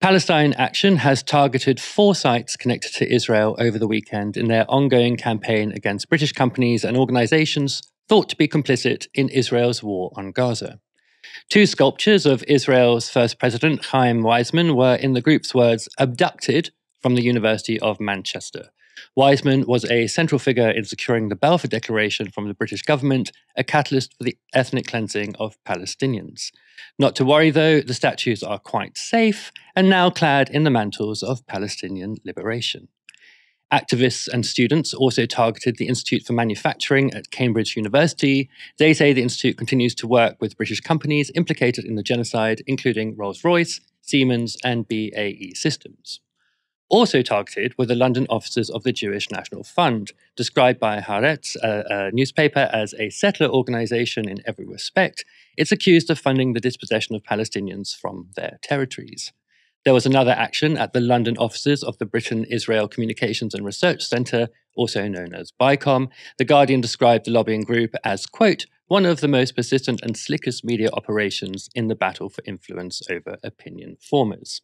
Palestine Action has targeted four sites connected to Israel over the weekend in their ongoing campaign against British companies and organizations thought to be complicit in Israel's war on Gaza. Two sculptures of Israel's first president, Chaim Weizmann, were, in the group's words, abducted from the University of Manchester. Weizmann was a central figure in securing the Balfour Declaration from the British government, a catalyst for the ethnic cleansing of Palestinians. Not to worry, though, the statues are quite safe and now clad in the mantles of Palestinian liberation. Activists and students also targeted the Institute for Manufacturing at Cambridge University. They say the Institute continues to work with British companies implicated in the genocide, including Rolls Royce, Siemens, and BAE Systems. Also targeted were the London offices of the Jewish National Fund, described by Haaretz, a, a newspaper, as a settler organization in every respect. It's accused of funding the dispossession of Palestinians from their territories. There was another action at the London offices of the Britain Israel Communications and Research Centre, also known as BICOM. The Guardian described the lobbying group as, quote, one of the most persistent and slickest media operations in the battle for influence over opinion formers.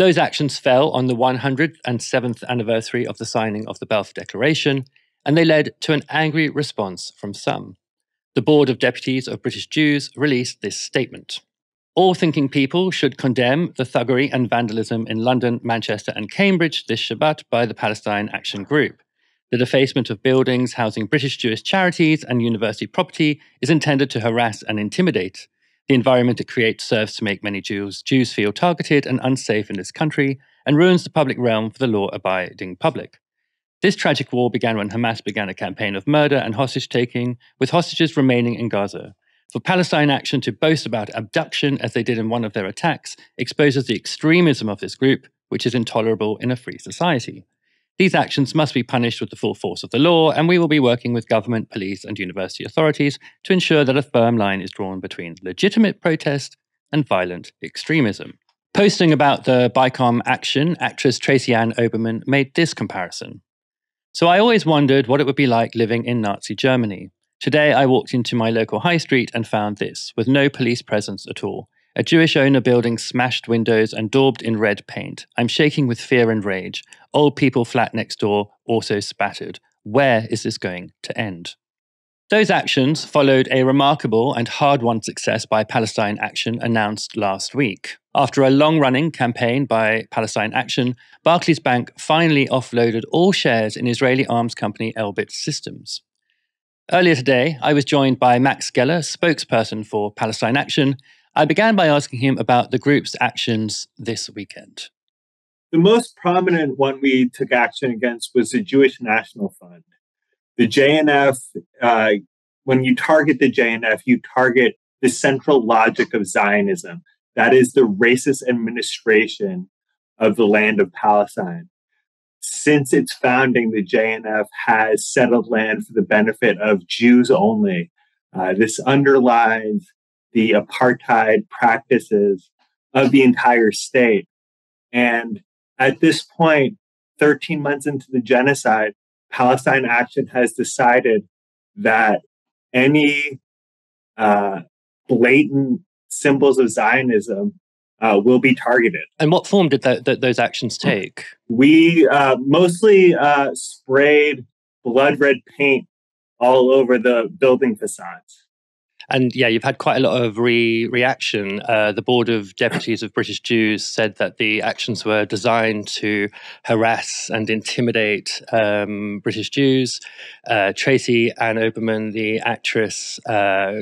Those actions fell on the 107th anniversary of the signing of the Balfour Declaration, and they led to an angry response from some. The Board of Deputies of British Jews released this statement. All thinking people should condemn the thuggery and vandalism in London, Manchester, and Cambridge this Shabbat by the Palestine Action Group. The defacement of buildings housing British Jewish charities and university property is intended to harass and intimidate. The environment it creates serves to make many Jews, Jews feel targeted and unsafe in this country and ruins the public realm for the law abiding public. This tragic war began when Hamas began a campaign of murder and hostage taking, with hostages remaining in Gaza. For Palestine Action to boast about abduction, as they did in one of their attacks, exposes the extremism of this group, which is intolerable in a free society. These actions must be punished with the full force of the law, and we will be working with government, police, and university authorities to ensure that a firm line is drawn between legitimate protest and violent extremism. Posting about the BICOM action, actress Tracy Ann Oberman made this comparison. So I always wondered what it would be like living in Nazi Germany. Today I walked into my local high street and found this, with no police presence at all. A Jewish owner building smashed windows and daubed in red paint. I'm shaking with fear and rage. Old people flat next door also spattered. Where is this going to end? Those actions followed a remarkable and hard won success by Palestine Action announced last week. After a long running campaign by Palestine Action, Barclays Bank finally offloaded all shares in Israeli arms company Elbit Systems. Earlier today, I was joined by Max Geller, spokesperson for Palestine Action, I began by asking him about the group's actions this weekend. The most prominent one we took action against was the Jewish National Fund. The JNF, uh, when you target the JNF, you target the central logic of Zionism. That is the racist administration of the land of Palestine. Since its founding, the JNF has settled land for the benefit of Jews only. Uh, this underlines the apartheid practices of the entire state. And at this point, 13 months into the genocide, Palestine Action has decided that any uh, blatant symbols of Zionism uh, will be targeted. And what form did that, that those actions take? We uh, mostly uh, sprayed blood red paint all over the building facades. And yeah, you've had quite a lot of re- reaction. Uh, the Board of Deputies of British Jews said that the actions were designed to harass and intimidate um, British Jews. Uh, Tracy Ann Oberman, the actress, uh,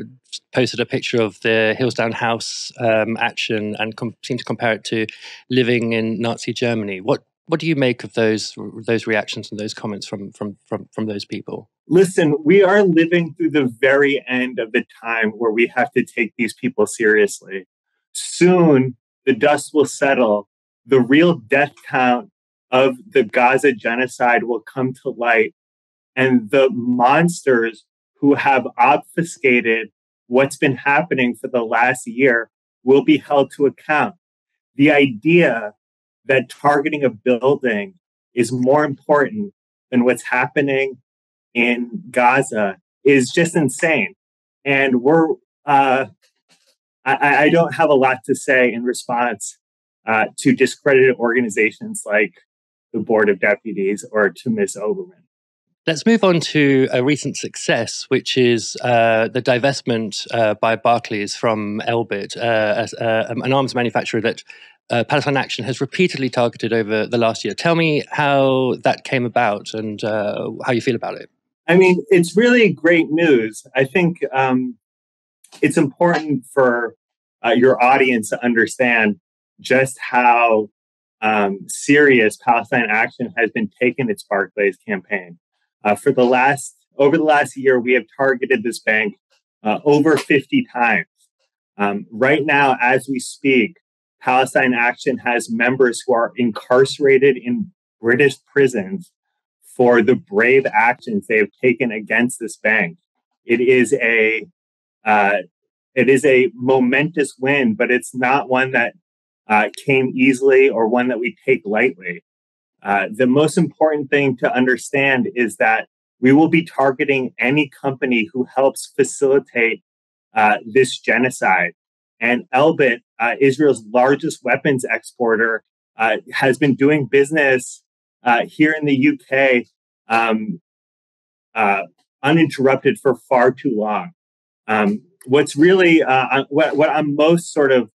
posted a picture of the Hillsdown House um, action and com- seemed to compare it to living in Nazi Germany. What what do you make of those those reactions and those comments from from from from those people? Listen, we are living through the very end of the time where we have to take these people seriously. Soon, the dust will settle. The real death count of the Gaza genocide will come to light. And the monsters who have obfuscated what's been happening for the last year will be held to account. The idea that targeting a building is more important than what's happening in Gaza is just insane. And we're, uh, I, I, don't have a lot to say in response uh, to discredited organizations like the Board of Deputies or to Ms. Oberman. Let's move on to a recent success, which is uh, the divestment uh, by Barclays from Elbit, uh, uh an arms manufacturer that uh, Palestine Action has repeatedly targeted over the last year. Tell me how that came about and uh, how you feel about it. I mean, it's really great news. I think um, it's important for your audience to understand just how um, serious Palestine Action has been taking its Barclays campaign. Uh, for the last over the last year, we have targeted this bank uh, over 50 times. Um, right now, as we speak, Palestine Action has members who are incarcerated in British prisons for the brave actions they have taken against this bank. It is a uh, it is a momentous win, but it's not one that uh, came easily or one that we take lightly. Uh, the most important thing to understand is that we will be targeting any company who helps facilitate uh, this genocide. And Elbit, uh, Israel's largest weapons exporter, uh, has been doing business uh, here in the UK um, uninterrupted for far too long. Um, what's really what, what I'm most sort of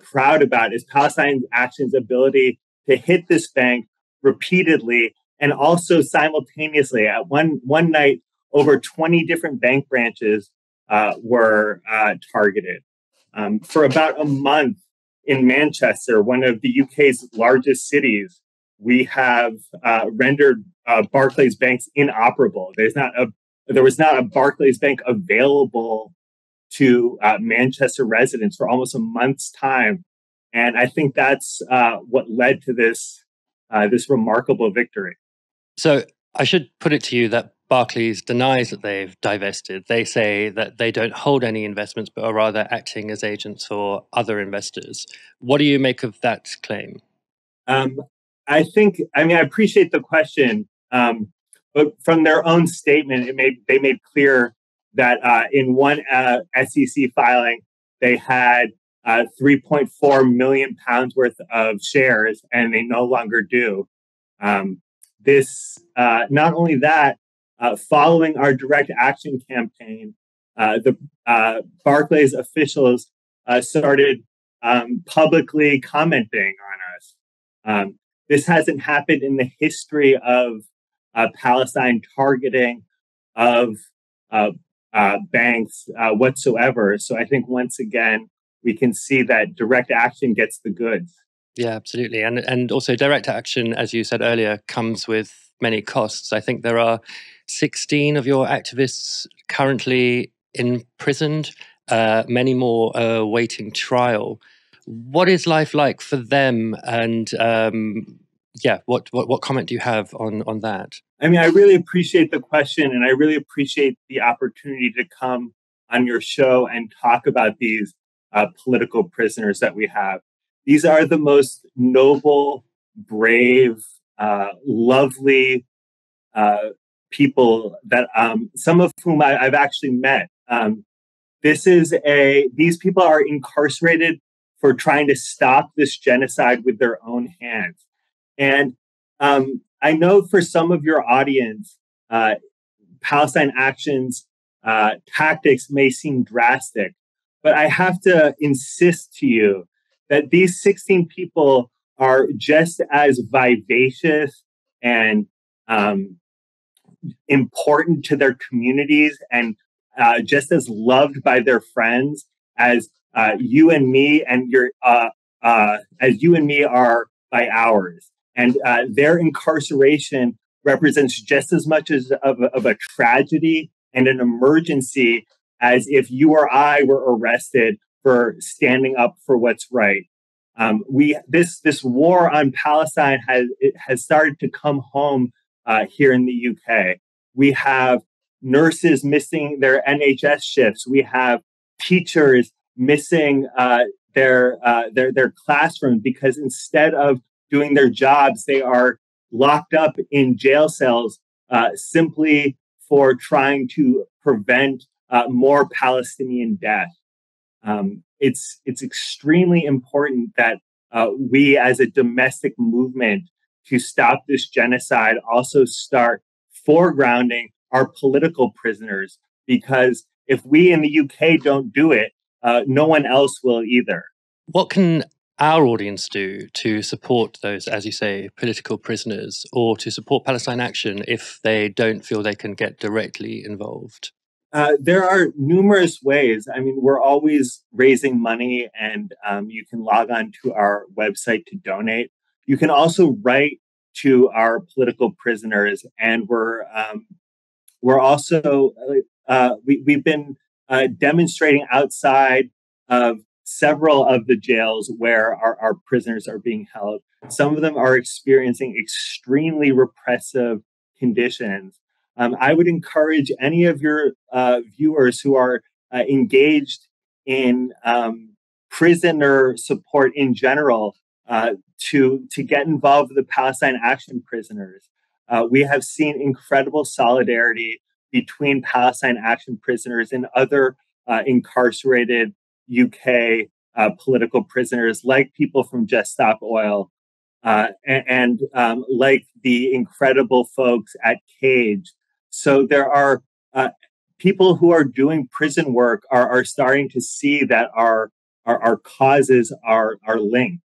proud about is Palestine Action's ability to hit this bank repeatedly and also simultaneously at one one night over 20 different bank branches uh, were uh, targeted um, for about a month in manchester one of the uk's largest cities we have uh, rendered uh, barclays banks inoperable there's not a there was not a barclays bank available to uh, manchester residents for almost a month's time and i think that's uh, what led to this uh, this remarkable victory. So I should put it to you that Barclays denies that they've divested. They say that they don't hold any investments, but are rather acting as agents for other investors. What do you make of that claim? Um, I think, I mean, I appreciate the question, um, but from their own statement, it made they made clear that uh, in one uh, SEC filing, they had uh, 3.4 million pounds worth of shares, and they no longer do. Um, this, uh, not only that, uh, following our direct action campaign, uh, the uh, Barclays officials uh, started um, publicly commenting on us. Um, this hasn't happened in the history of Palestine targeting of banks whatsoever. So I think once again, we can see that direct action gets the goods. Yeah, absolutely. And and also direct action, as you said earlier, comes with many costs. I think there are 16 of your activists currently imprisoned, uh, many more uh, waiting trial. What is life like for them? And um, yeah, what, what what comment do you have on on that? I mean, I really appreciate the question, and I really appreciate the opportunity to come on your show and talk about these uh, political prisoners that we have. These are the most noble, brave, uh, lovely uh, people that um, some of whom I, have actually met. Um, this is a these people are incarcerated for trying to stop this genocide with their own hands, and um, I know for some of your audience, uh, Palestine Action's uh, tactics may seem drastic, but I have to insist to you that these 16 people are just as vivacious and um, important to their communities and uh, just as loved by their friends as uh, you and me and your uh, uh as you and me are by ours and uh, their incarceration represents just as much as of, of a tragedy and an emergency as if you or I were arrested for standing up for what's right. Um, we this this war on Palestine has has started to come home uh, here in the UK. We have nurses missing their NHS shifts. We have teachers missing uh, their uh, their their classrooms because instead of doing their jobs, they are locked up in jail cells uh, simply for trying to prevent uh, more Palestinian death. Um, it's it's extremely important that uh, we as a domestic movement to stop this genocide also start foregrounding our political prisoners because if we in the UK don't do it, uh, no one else will either. What can our audience do to support those, as you say, political prisoners or to support Palestine Action if they don't feel they can get directly involved? Uh, there are numerous ways. I mean, we're always raising money, and um, you can log on to our website to donate. You can also write to our political prisoners, and we're um, we're also uh, we, we've been uh, demonstrating outside of several of the jails where our, our prisoners are being held. Some of them are experiencing extremely repressive conditions. Um, I would encourage any of your uh, viewers who are uh, engaged in um, prisoner support in general uh, to to get involved with the Palestine Action prisoners. Uh, we have seen incredible solidarity between Palestine Action prisoners and other uh, incarcerated UK uh, political prisoners, like people from Just Stop Oil, and, and um, like the incredible folks at Cage. So there are uh, people who are doing prison work are, are starting to see that our our, our causes are are linked.